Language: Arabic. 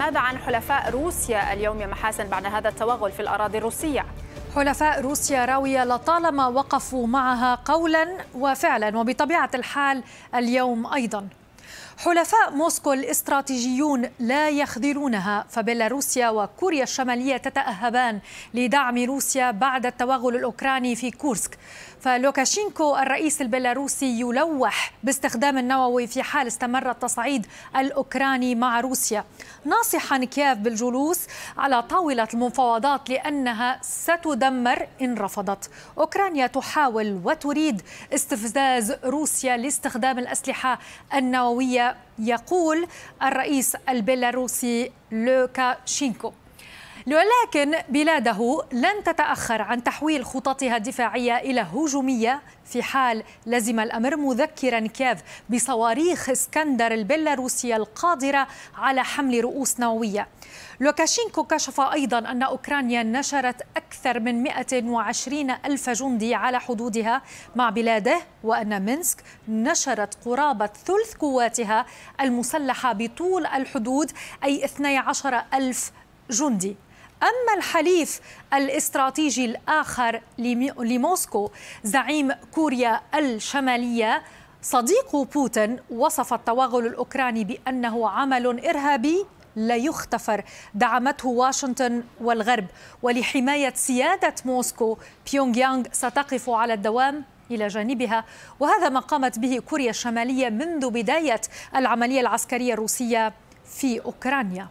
ماذا عن حلفاء روسيا اليوم يا محاسن بعد هذا التوغل في الأراضي الروسية؟ حلفاء روسيا راوية لطالما وقفوا معها قولا وفعلا وبطبيعة الحال اليوم أيضا حلفاء موسكو الاستراتيجيون لا يخذلونها فبيلاروسيا وكوريا الشمالية تتأهبان لدعم روسيا بعد التوغل الأوكراني في كورسك. فلوكاشينكو الرئيس البيلاروسي يلوح باستخدام النووي في حال استمر التصعيد الأوكراني مع روسيا. ناصحا كييف بالجلوس على طاولة المفاوضات لأنها ستدمر إن رفضت. أوكرانيا تحاول وتريد استفزاز روسيا لاستخدام الأسلحة النووية يقول الرئيس البيلاروسي لوكاشينكو. ولكن بلاده لن تتأخر عن تحويل خططها الدفاعية إلى هجومية في حال لزم الأمر مذكرا كييف بصواريخ اسكندر البيلاروسية القادرة على حمل رؤوس نووية. لوكاشينكو كشف أيضا أن أوكرانيا نشرت أكثر من 120 ألف جندي على حدودها مع بلاده وأن مينسك نشرت قرابة ثلث قواتها المسلحة بطول الحدود أي 12 ألف جندي. أما الحليف الاستراتيجي الآخر لموسكو زعيم كوريا الشمالية صديق بوتين وصف التوغل الأوكراني بأنه عمل إرهابي لا يختفر دعمته واشنطن والغرب. ولحماية سيادة موسكو بيونغ يانغ ستقف على الدوام إلى جانبها. وهذا ما قامت به كوريا الشمالية منذ بداية العملية العسكرية الروسية في أوكرانيا.